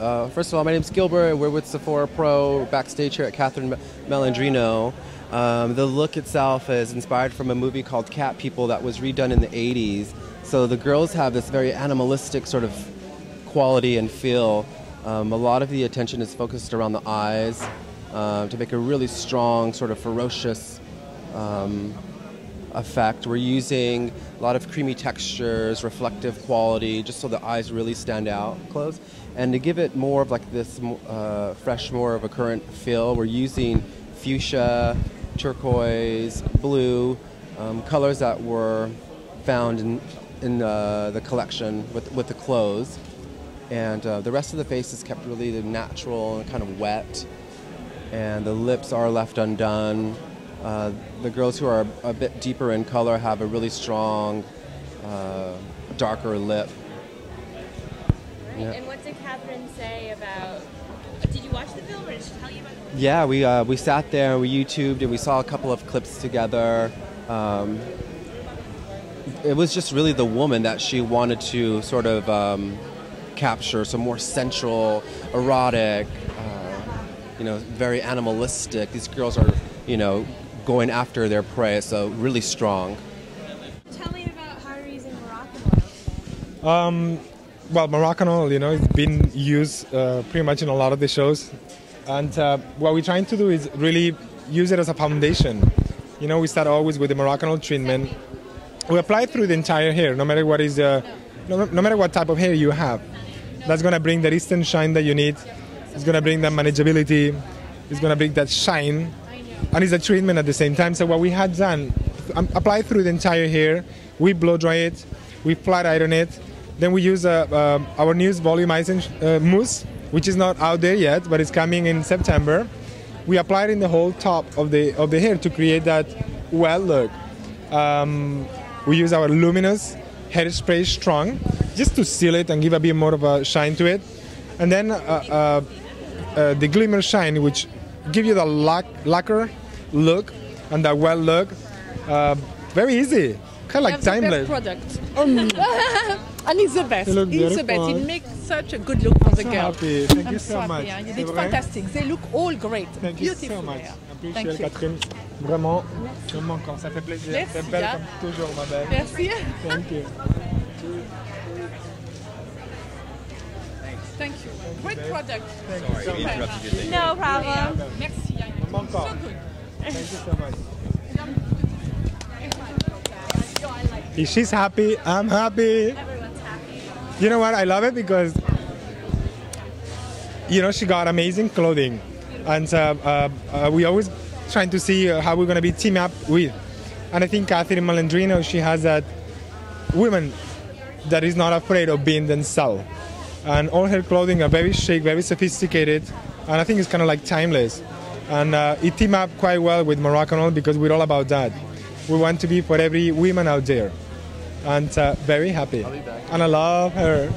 Uh, first of all, my name is Gilbert. We're with Sephora Pro backstage here at Catherine Malandrino. Um, the look itself is inspired from a movie called Cat People that was redone in the 80s. So the girls have this very animalistic sort of quality and feel. Um, a lot of the attention is focused around the eyes uh, to make a really strong, sort of ferocious um, effect. We're using a lot of creamy textures, reflective quality, just so the eyes really stand out close. And to give it more of like this uh, fresh, more of a current feel, we're using fuchsia, turquoise, blue, um, colors that were found in, in uh, the collection with, with the clothes. And uh, the rest of the face is kept really natural and kind of wet. And the lips are left undone. Uh, the girls who are a bit deeper in color have a really strong, uh, darker lip. Yeah. And what did Catherine say about? Did you watch the film, or did she tell you about? The yeah, we uh, we sat there and we YouTubed and we saw a couple of clips together. Um, it was just really the woman that she wanted to sort of um, capture, some more sensual, erotic, uh, you know, very animalistic. These girls are, you know, going after their prey, so really strong. Tell me about how you're using Moroccan oil. Um, well, Moroccanoil, you know, it's been used uh, pretty much in a lot of the shows. And uh, what we're trying to do is really use it as a foundation. You know, we start always with the Moroccanoil treatment. We apply it through the entire hair, no matter what is, uh, no, no matter what type of hair you have. That's gonna bring the instant shine that you need. It's gonna bring that manageability. It's gonna bring that shine and it's a treatment at the same time. So what we had done, um, applied through the entire hair, we blow dry it, we flat iron it, then we use uh, uh, our new volumizing uh, mousse, which is not out there yet, but it's coming in September. We apply it in the whole top of the of the hair to create that well look. Um, we use our luminous hairspray strong just to seal it and give a bit more of a shine to it, and then uh, uh, uh, the glimmer shine, which give you the lac- lacquer look and that well look. Uh, very easy, kind of like timeless. product. Um, and it's the best. They look it's the best. It makes such a good look for I'm the so girl. happy. Thank I'm you so, happy, much. hein. You did fantastic. They look all great. Thank you Beautiful. so much. Appreciate Thank you. Catherine. Vraiment, vraiment encore. Ça fait plaisir. Merci, C'est belle hein. comme toujours, ma belle. Merci. Thank you. Thank you. Great product. Thank you so much. No problem. Merci. hein. Maman encore. So good. Thank you so much. If she's happy, I'm happy. Everyone's happy. You know what? I love it because, you know, she got amazing clothing. And uh, uh, uh, we always trying to see uh, how we're going to be team up with. And I think Catherine Malandrino, she has that woman that is not afraid of being themselves. And all her clothing are very chic, very sophisticated. And I think it's kind of like timeless. And uh, it team up quite well with Moroccanoil because we're all about that. We want to be for every woman out there. And uh, very happy. And I love her.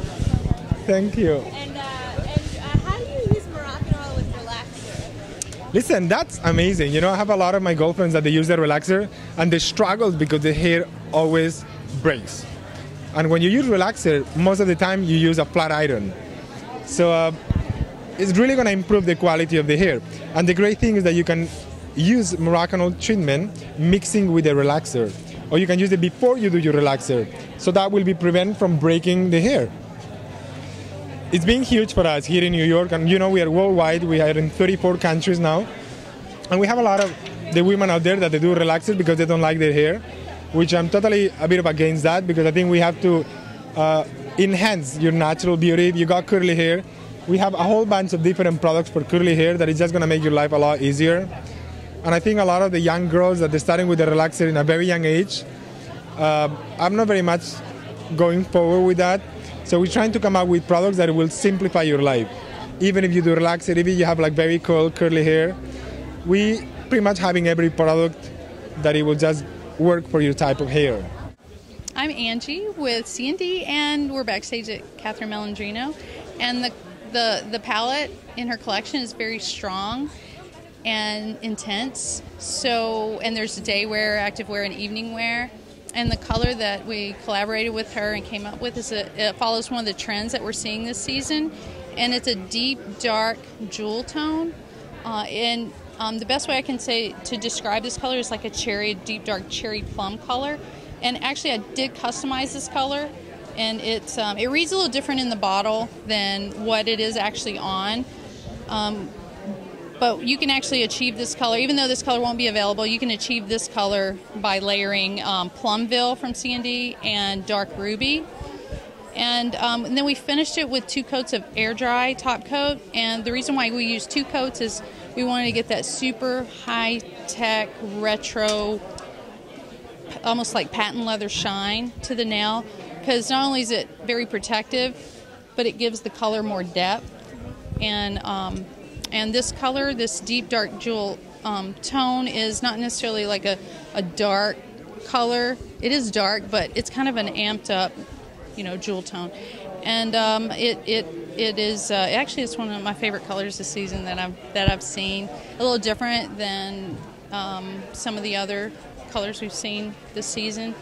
Thank you. And, uh, and uh, how do you use Moroccanoil with relaxer? Listen, that's amazing. You know, I have a lot of my girlfriends that they use the relaxer and they struggle because the hair always breaks. And when you use relaxer, most of the time you use a flat iron. So uh, it's really going to improve the quality of the hair. And the great thing is that you can use Moroccanoil treatment mixing with the relaxer. Or you can use it before you do your relaxer. So that will be prevent from breaking the hair. It's been huge for us here in New York, and you know we are worldwide. We are in 34 countries now, and we have a lot of the women out there that they do relaxers because they don't like their hair, which I'm totally a bit of against that because I think we have to uh, enhance your natural beauty. You got curly hair, we have a whole bunch of different products for curly hair that is just gonna make your life a lot easier. And I think a lot of the young girls that they're starting with the relaxer in a very young age, uh, I'm not very much going forward with that. So we're trying to come up with products that will simplify your life. Even if you do relaxer, even if you have like very cool curly hair, we pretty much having every product that it will just work for your type of hair. I'm Angie with CND, and we're backstage at Catherine Malandrino. And the, the, the palette in her collection is very strong and intense. So, and there's day wear, active wear, and evening wear. And the color that we collaborated with her and came up with is a, it follows one of the trends that we're seeing this season. and it's a deep, dark jewel tone. Uh, and um, the best way I can say to describe this color is like a cherry, deep, dark cherry plum color. And actually, I did customize this color, and it's um, it reads a little different in the bottle than what it is actually on. Um, but you can actually achieve this color, even though this color won't be available. You can achieve this color by layering um, Plumville from CND and Dark Ruby. And, um, and then we finished it with two coats of air dry top coat. And the reason why we use two coats is we wanted to get that super high tech retro, almost like patent leather shine to the nail. Because not only is it very protective, but it gives the color more depth. And um, and this color, this deep dark jewel um, tone, is not necessarily like a, a dark color. It is dark, but it's kind of an amped up, you know, jewel tone. And um, it, it it is uh, actually it's one of my favorite colors this season that I've that I've seen. A little different than um, some of the other colors we've seen this season.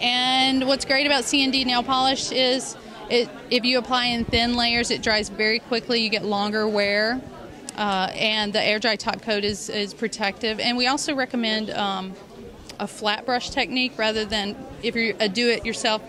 And what's great about CND nail polish is it, if you apply in thin layers, it dries very quickly. You get longer wear, uh, and the air dry top coat is, is protective. And we also recommend um, a flat brush technique rather than if you're a do-it-yourself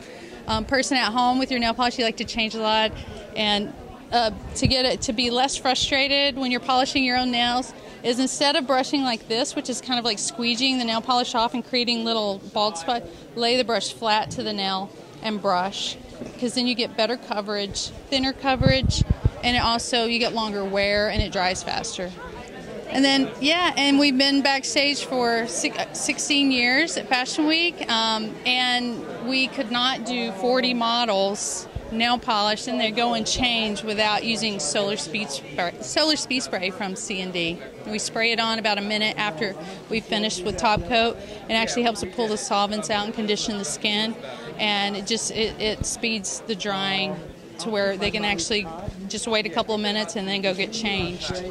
um, person at home with your nail polish. You like to change a lot, and uh, to get it to be less frustrated when you're polishing your own nails is instead of brushing like this, which is kind of like squeegeeing the nail polish off and creating little bald spots, lay the brush flat to the nail and brush because then you get better coverage, thinner coverage, and it also you get longer wear and it dries faster. And then, yeah, and we've been backstage for 16 years at Fashion Week, um, and we could not do 40 models nail polish and they go and change without using solar speed spray, solar speed spray from CND. We spray it on about a minute after we finish with top coat. It actually helps to pull the solvents out and condition the skin, and it just it, it speeds the drying to where they can actually just wait a couple of minutes and then go get changed.